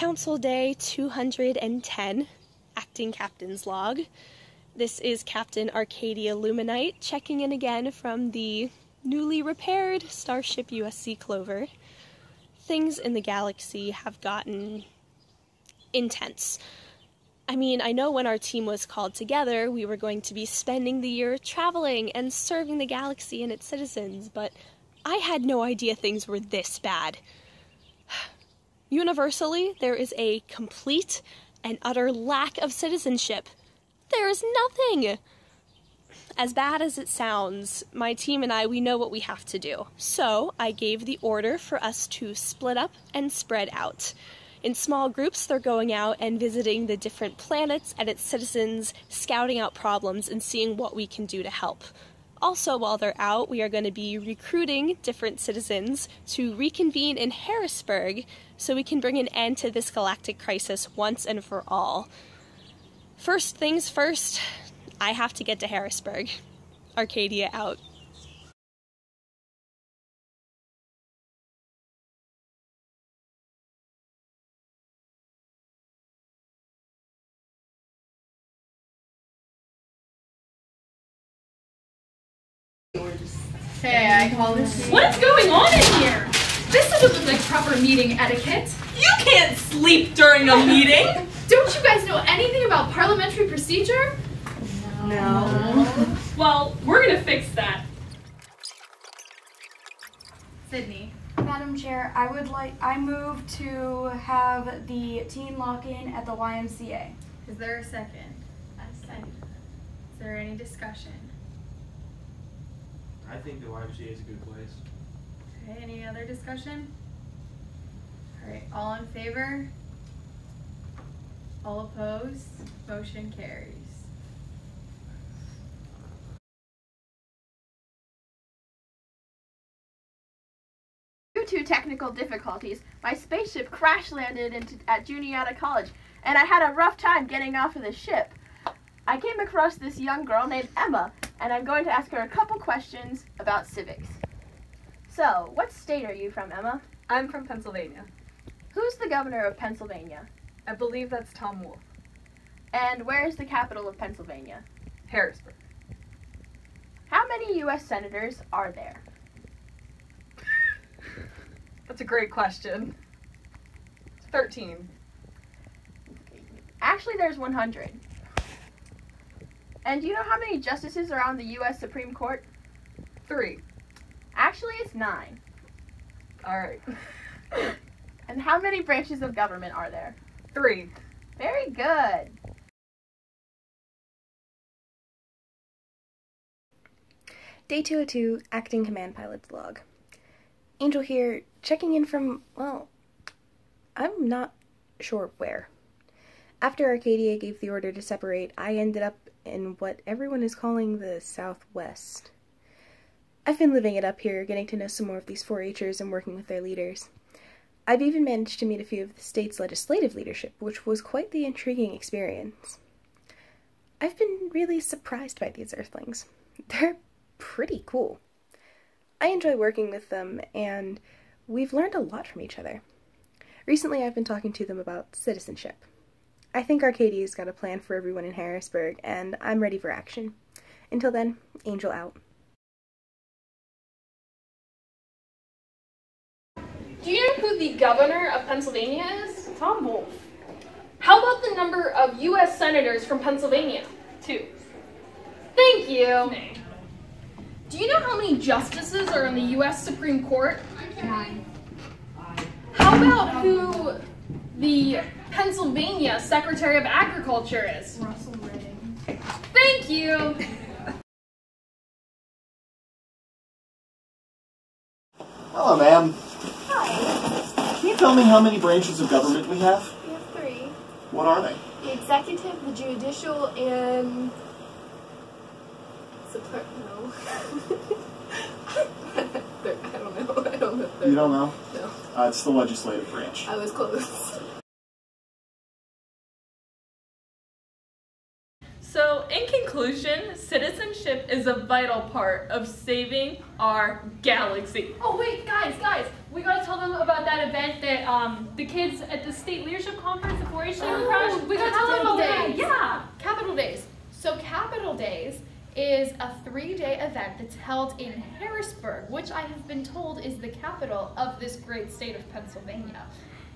Council Day 210, Acting Captain's Log. This is Captain Arcadia Luminite checking in again from the newly repaired Starship USC Clover. Things in the galaxy have gotten intense. I mean, I know when our team was called together, we were going to be spending the year traveling and serving the galaxy and its citizens, but I had no idea things were this bad. Universally, there is a complete and utter lack of citizenship. There is nothing! As bad as it sounds, my team and I, we know what we have to do. So I gave the order for us to split up and spread out. In small groups, they're going out and visiting the different planets and its citizens, scouting out problems and seeing what we can do to help. Also, while they're out, we are going to be recruiting different citizens to reconvene in Harrisburg so we can bring an end to this galactic crisis once and for all. First things first, I have to get to Harrisburg. Arcadia out. Hey, I call this. What's going on in here? This doesn't look like proper meeting etiquette. You can't sleep during a meeting. Don't you guys know anything about parliamentary procedure? No. Well, we're gonna fix that. Sydney. Madam Chair, I would like, I move to have the teen lock-in at the YMCA. Is there a second? A second. Is there any discussion? I think the YMCA is a good place. Okay, any other discussion? Alright, all in favor? All opposed? Motion carries. Due to technical difficulties, my spaceship crash landed into, at Juniata College, and I had a rough time getting off of the ship. I came across this young girl named Emma, and I'm going to ask her a couple questions about civics. So, what state are you from, Emma? I'm from Pennsylvania. Who's the governor of Pennsylvania? I believe that's Tom Wolf. And where is the capital of Pennsylvania? Harrisburg. How many U.S. senators are there? That's a great question. 13. Actually, there's 100. And do you know how many justices are on the U.S. Supreme Court? 3. Actually, it's nine. Alright. And how many branches of government are there? 3. Very good. Day 202, Acting Command Pilot's Log. Angel here, checking in from, well, I'm not sure where. After Arcadia gave the order to separate, I ended up in what everyone is calling the Southwest. I've been living it up here, getting to know some more of these 4-Hers and working with their leaders. I've even managed to meet a few of the state's legislative leadership, which was quite the intriguing experience. I've been really surprised by these Earthlings. They're pretty cool. I enjoy working with them, and we've learned a lot from each other. Recently, I've been talking to them about citizenship. I think Arcadia's got a plan for everyone in Harrisburg, and I'm ready for action. Until then, Angel out. Do you know who the governor of Pennsylvania is? Tom Wolf. How about the number of U.S. senators from Pennsylvania? Two. Thank you. Do you know how many justices are in the U.S. Supreme Court? Nine. How about who the Pennsylvania Secretary of Agriculture is? Russell Redding. Thank you. Hello, ma'am. Hi. Can you tell me how many branches of government we have? We have three. What are they? The executive, the judicial, and support. No. I don't know. I don't know. You don't know? No. Uh, it's the legislative branch. I was close. Conclusion, citizenship is a vital part of saving our galaxy. Oh wait, guys, guys, we gotta tell them about that event that um the kids at the state leadership conference, the 4-H Oh, crashed. We gotta tell them about that. Yeah. Capital Days. So Capital Days is a three-day event that's held in Harrisburg, which I have been told is the capital of this great state of Pennsylvania.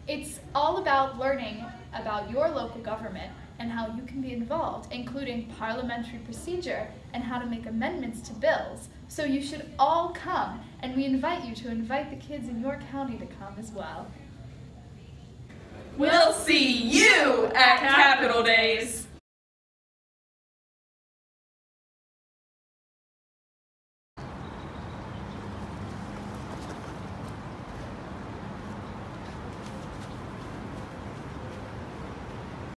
It's all about learning about your local government and how you can be involved, including parliamentary procedure and how to make amendments to bills. So you should all come, and we invite you to invite the kids in your county to come as well. We'll see you at Capital Days.